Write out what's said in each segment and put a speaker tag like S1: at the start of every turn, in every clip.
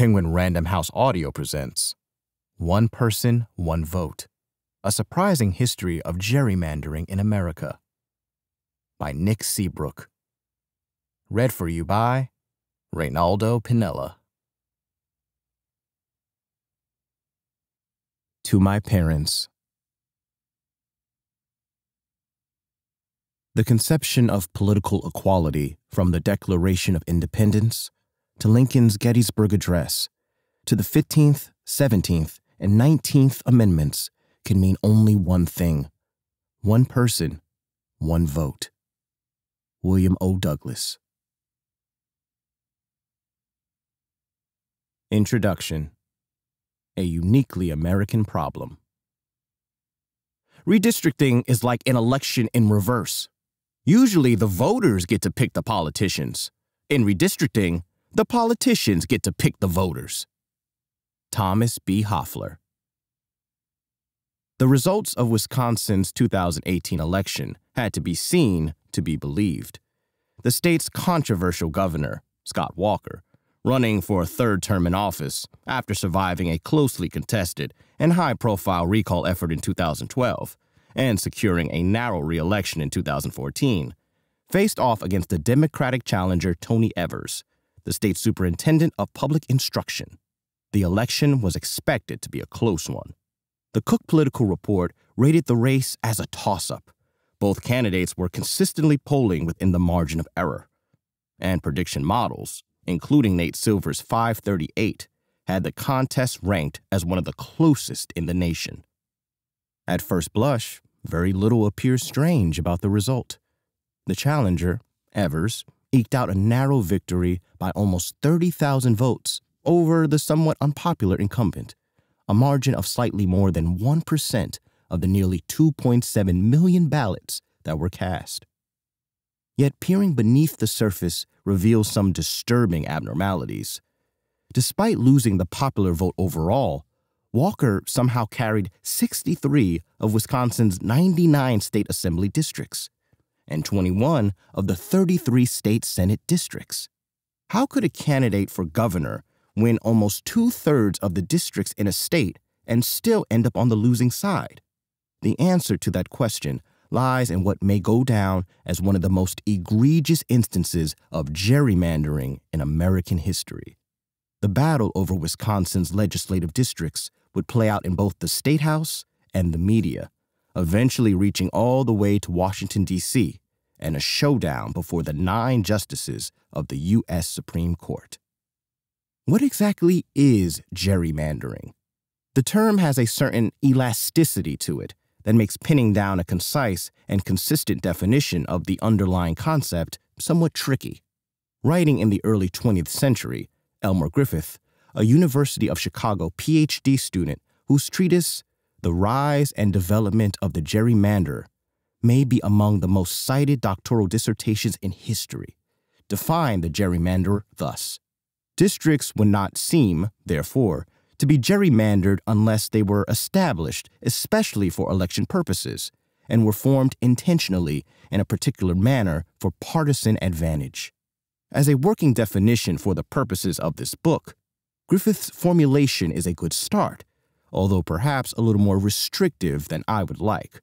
S1: Penguin Random House Audio presents One Person, One Vote A Surprising History of Gerrymandering in America by Nick Seabrook. Read for you by Reynaldo Piniella. To my parents, the conception of political equality from the Declaration of Independence to Lincoln's Gettysburg Address to the 15th, 17th, and 19th Amendments can mean only one thing one person, one vote. William O. Douglas. Introduction A uniquely American problem. Redistricting is like an election in reverse. Usually, the voters get to pick the politicians. In redistricting, the politicians get to pick the voters. Thomas B. Hofeller. The results of Wisconsin's 2018 election had to be seen to be believed. The state's controversial governor, Scott Walker, running for a third term in office after surviving a closely contested and high profile recall effort in 2012 and securing a narrow re-election in 2014, faced off against the Democratic challenger Tony Evers, the state superintendent of public instruction. The election was expected to be a close one. The Cook Political Report rated the race as a toss up. Both candidates were consistently polling within the margin of error. And prediction models, including Nate Silver's 538, had the contest ranked as one of the closest in the nation. At first blush, very little appears strange about the result. The challenger, Evers, eked out a narrow victory by almost 30,000 votes over the somewhat unpopular incumbent, a margin of slightly more than 1% of the nearly 2.7 million ballots that were cast. Yet peering beneath the surface reveals some disturbing abnormalities. Despite losing the popular vote overall, Walker somehow carried 63 of Wisconsin's 99 state assembly districts and 21 of the 33 state Senate districts. How could a candidate for governor win almost two thirds of the districts in a state and still end up on the losing side? The answer to that question lies in what may go down as one of the most egregious instances of gerrymandering in American history. The battle over Wisconsin's legislative districts would play out in both the State House and the media, eventually reaching all the way to Washington, D.C., and a showdown before the nine justices of the U.S. Supreme Court. What exactly is gerrymandering? The term has a certain elasticity to it that makes pinning down a concise and consistent definition of the underlying concept somewhat tricky. Writing in the early 20th century, Elmer Griffith, a University of Chicago PhD student whose treatise, The Rise and Development of the Gerrymander, may be among the most cited doctoral dissertations in history, Define the gerrymander thus Districts would not seem, therefore, to be gerrymandered unless they were established, especially for election purposes, and were formed intentionally in a particular manner for partisan advantage. As a working definition for the purposes of this book, Griffith's formulation is a good start, although perhaps a little more restrictive than I would like.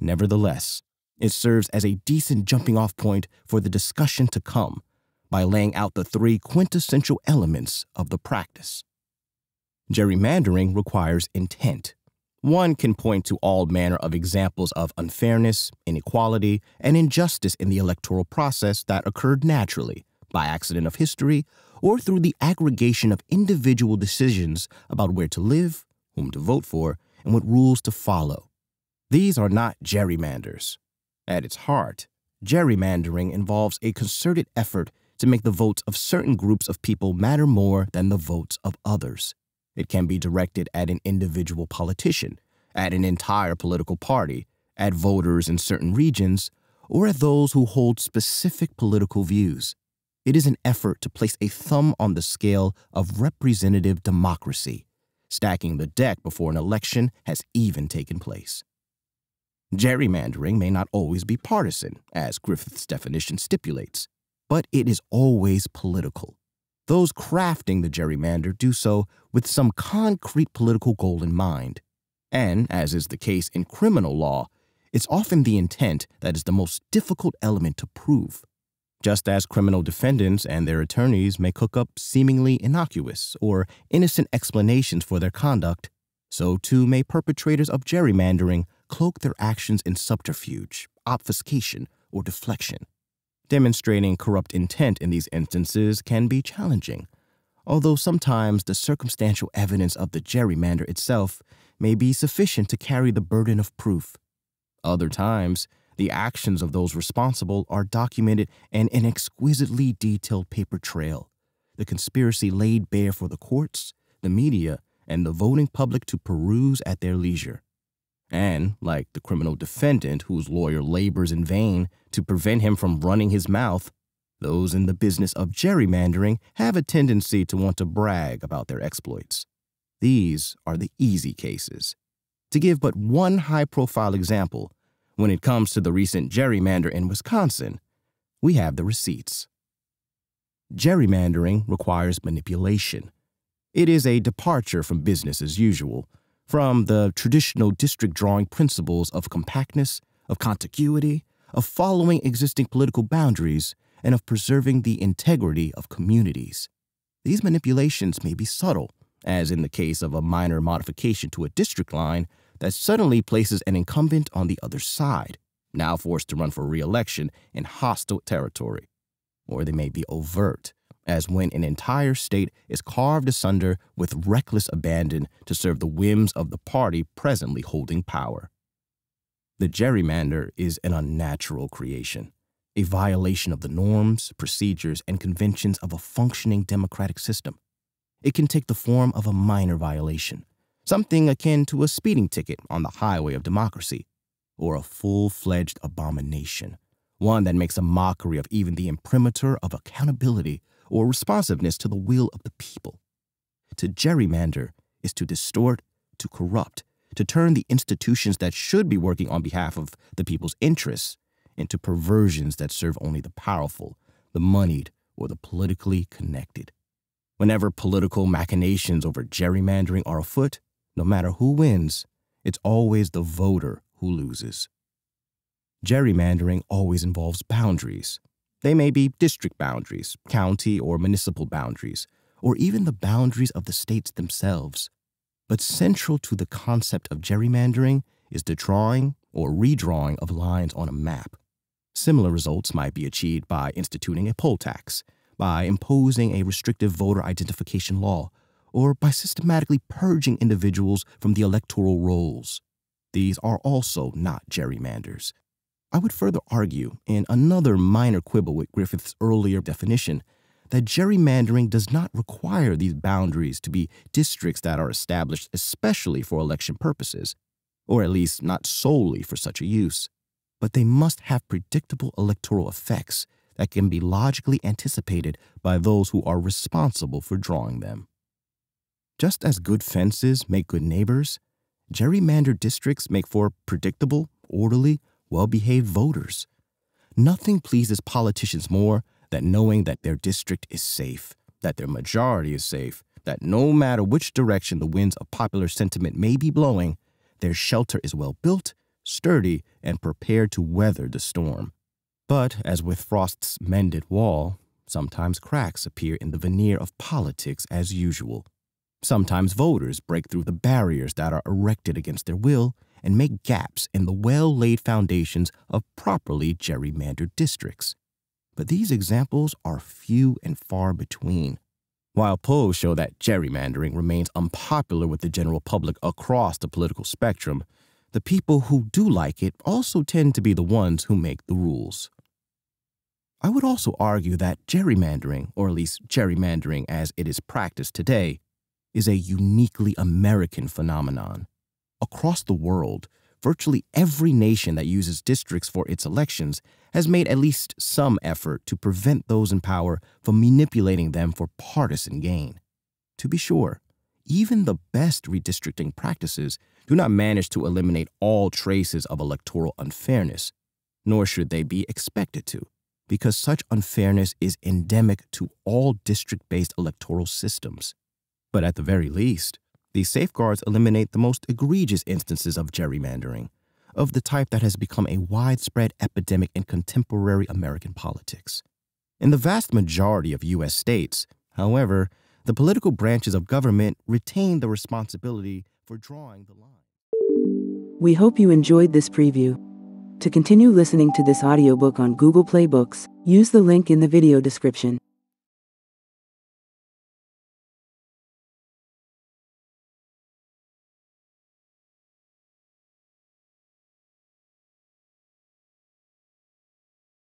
S1: Nevertheless, it serves as a decent jumping off point for the discussion to come by laying out the three quintessential elements of the practice. Gerrymandering requires intent. One can point to all manner of examples of unfairness, inequality, and injustice in the electoral process that occurred naturally, by accident of history, or through the aggregation of individual decisions about where to live, whom to vote for, and what rules to follow. These are not gerrymanders. At its heart, gerrymandering involves a concerted effort to make the votes of certain groups of people matter more than the votes of others. It can be directed at an individual politician, at an entire political party, at voters in certain regions, or at those who hold specific political views. It is an effort to place a thumb on the scale of representative democracy, stacking the deck before an election has even taken place. Gerrymandering may not always be partisan, as Griffith's definition stipulates, but it is always political. those crafting the gerrymander do so with some concrete political goal in mind. And, as is the case in criminal law, it's often the intent that is the most difficult element to prove. Just as criminal defendants and their attorneys may cook up seemingly innocuous or innocent explanations for their conduct, so too may perpetrators of gerrymandering cloak their actions in subterfuge, obfuscation, or deflection. Demonstrating corrupt intent in these instances can be challenging, although sometimes the circumstantial evidence of the gerrymander itself may be sufficient to carry the burden of proof. Other times, the actions of those responsible are documented in an exquisitely detailed paper trail, the conspiracy laid bare for the courts, the media, and the voting public to peruse at their leisure. And, like the criminal defendant whose lawyer labors in vain to prevent him from running his mouth, those in the business of gerrymandering have a tendency to want to brag about their exploits. These are the easy cases. To give but one high profile example, when it comes to the recent gerrymander in Wisconsin, we have the receipts. Gerrymandering requires manipulation. It is a departure from business as usual, from the traditional district drawing principles of compactness, of contiguity, of following existing political boundaries, and of preserving the integrity of communities. These manipulations may be subtle, as in the case of a minor modification to a district line that suddenly places an incumbent on the other side, now forced to run for re election in hostile territory. Or they may be overt, as when an entire state is carved asunder with reckless abandon to serve the whims of the party presently holding power. The gerrymander is an unnatural creation, a violation of the norms, procedures, and conventions of a functioning democratic system. It can take the form of a minor violation, something akin to a speeding ticket on the highway of democracy, or a full fledged abomination, one that makes a mockery of even the imprimatur of accountability or responsiveness to the will of the people. To gerrymander is to distort, to corrupt, to turn the institutions that should be working on behalf of the people's interests into perversions that serve only the powerful, the moneyed, or the politically connected. Whenever political machinations over gerrymandering are afoot, no matter who wins, it's always the voter who loses. Gerrymandering always involves boundaries, they may be district boundaries, county or municipal boundaries, or even the boundaries of the states themselves. But central to the concept of gerrymandering is the drawing or redrawing of lines on a map. Similar results might be achieved by instituting a poll tax, by imposing a restrictive voter identification law, or by systematically purging individuals from the electoral rolls. These are also not gerrymanders. I would further argue, in another minor quibble with Griffith's earlier definition, that gerrymandering does not require these boundaries to be districts that are established especially for election purposes, or at least not solely for such a use, but they must have predictable electoral effects that can be logically anticipated by those who are responsible for drawing them. Just as good fences make good neighbors, gerrymandered districts make for predictable, orderly, well behaved voters. Nothing pleases politicians more than knowing that their district is safe, that their majority is safe, that no matter which direction the winds of popular sentiment may be blowing, their shelter is well built, sturdy, and prepared to weather the storm. But as with Frost's mended wall, sometimes cracks appear in the veneer of politics as usual. Sometimes voters break through the barriers that are erected against their will and make gaps in the well laid foundations of properly gerrymandered districts. But these examples are few and far between. While polls show that gerrymandering remains unpopular with the general public across the political spectrum, the people who do like it also tend to be the ones who make the rules. I would also argue that gerrymandering, or at least gerrymandering as it is practiced today, is a uniquely American phenomenon. Across the world, virtually every nation that uses districts for its elections has made at least some effort to prevent those in power from manipulating them for partisan gain. To be sure, even the best redistricting practices do not manage to eliminate all traces of electoral unfairness, nor should they be expected to. because such unfairness is endemic to all district based electoral systems. But at the very least, these safeguards eliminate the most egregious instances of gerrymandering, of the type that has become a widespread epidemic in contemporary American politics. In the vast majority of U.S. states, however, the political branches of government retain the responsibility for drawing the line.
S2: We hope you enjoyed this preview. To continue listening to this audiobook on Google Play Books, use the link in the video description.